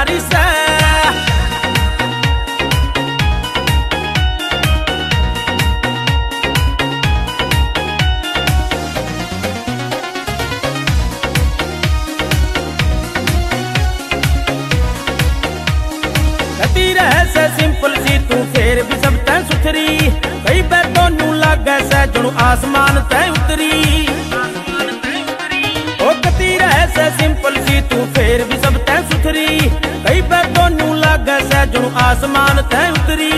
न्यारी से सिंपल सी, तू फेर भी सब तै सुथरी। कई बार तो लगे से आसमान तै उतरी। कई बार तो लगे से जुणु आसमान तै उतरी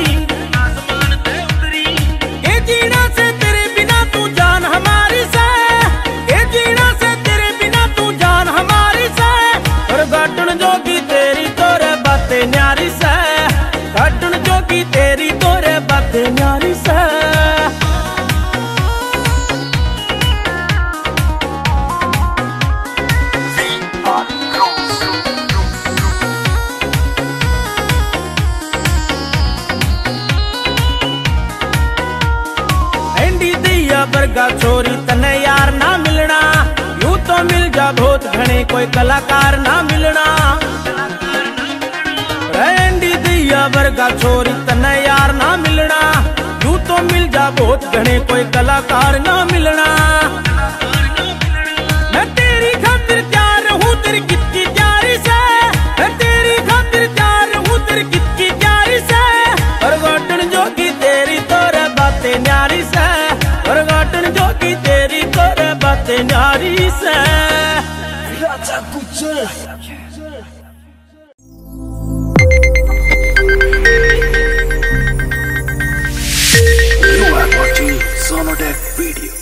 बिना तू जान ये जीना से तेरे बिना तू जान जोगी तेरी तोरे बातें न्यारी से जोगी तेरी न्यारी से बरगा छोरी तने यार ना मिलना। यू तो मिल जा बहुत घने कोई कलाकार ना मिलना। रेंडी दिया बरगा छोरी तने यार ना मिलना। यू तो मिल जा बहुत घने कोई कलाकार ना नारी से राजा Video.